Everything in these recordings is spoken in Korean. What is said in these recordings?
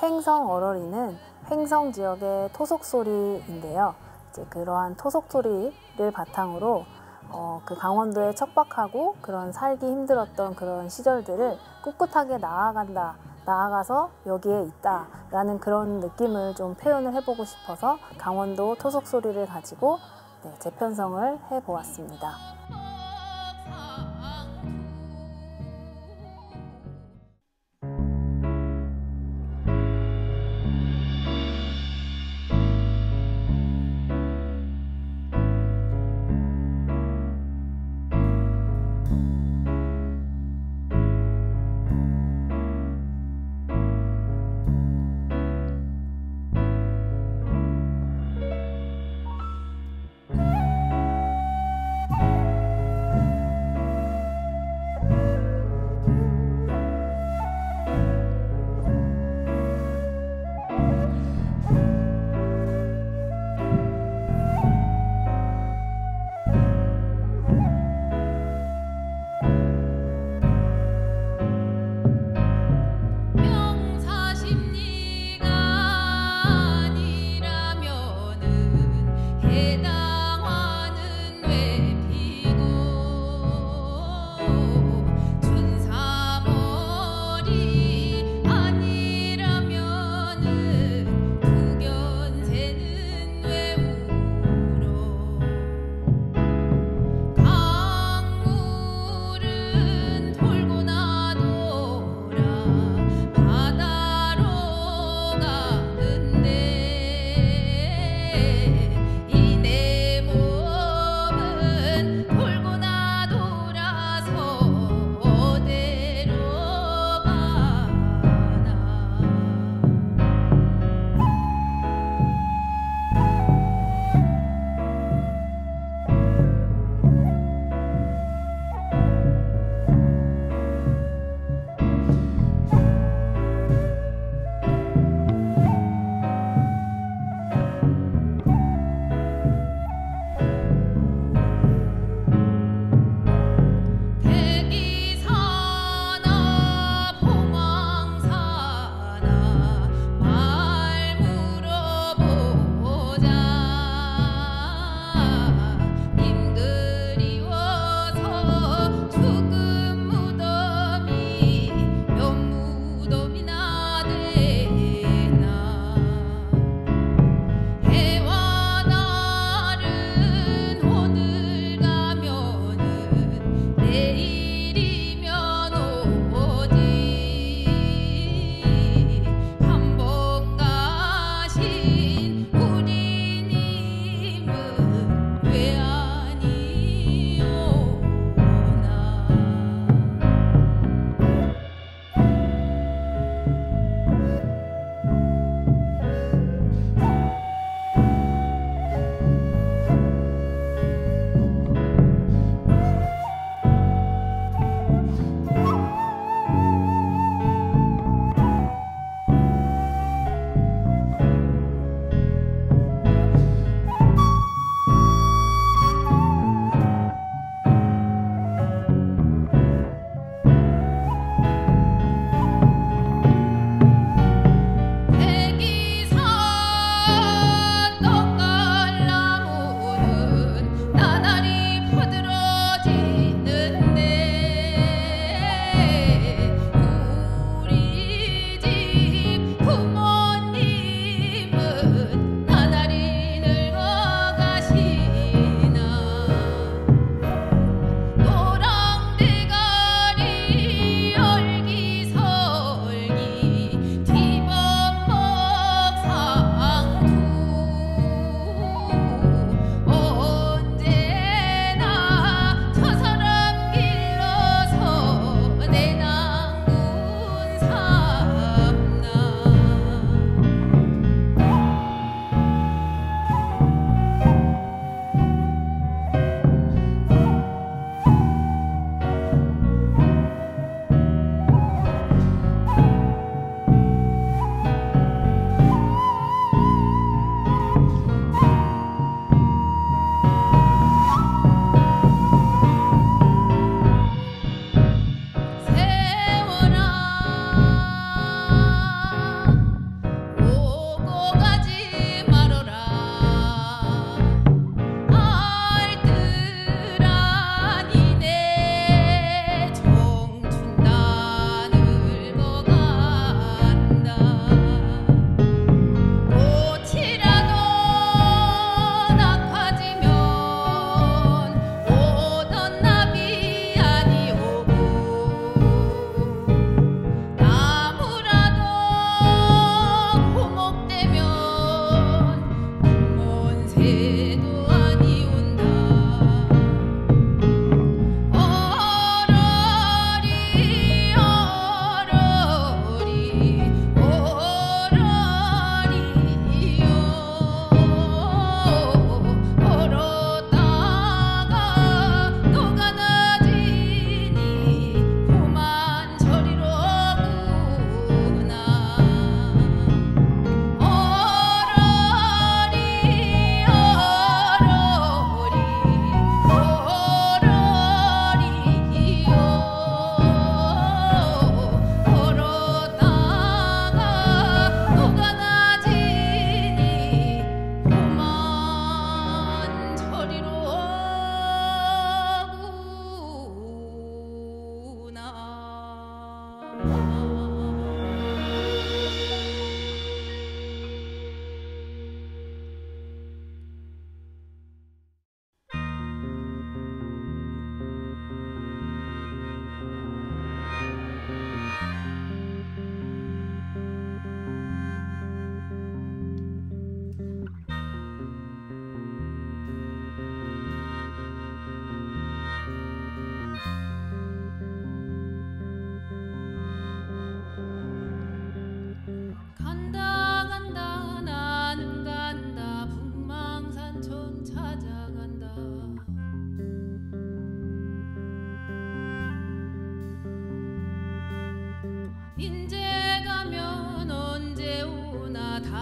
횡성 어러리는 횡성 지역의 토속 소리인데요. 이제 그러한 토속 소리를 바탕으로 어, 그 강원도에 척박하고 그런 살기 힘들었던 그런 시절들을 꿋꿋하게 나아간다. 나아가서 여기에 있다 라는 그런 느낌을 좀 표현을 해보고 싶어서 강원도 토속 소리를 가지고 네, 재편성을 해보았습니다.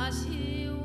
다